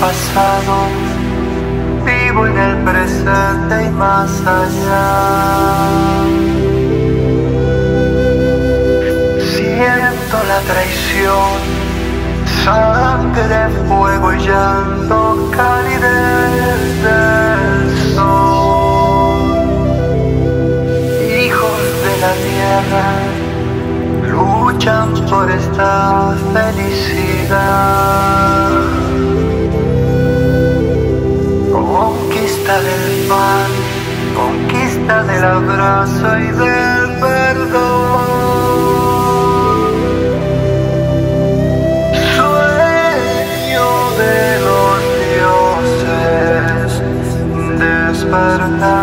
pasado, vivo en el presente y más allá. Siento la traición, sangre, fuego y llanto, calidez del sol. Hijos de la tierra luchan por esta felicidad. conquista del pan, conquista del abrazo y del perdón. Sueño de los dioses, despertar.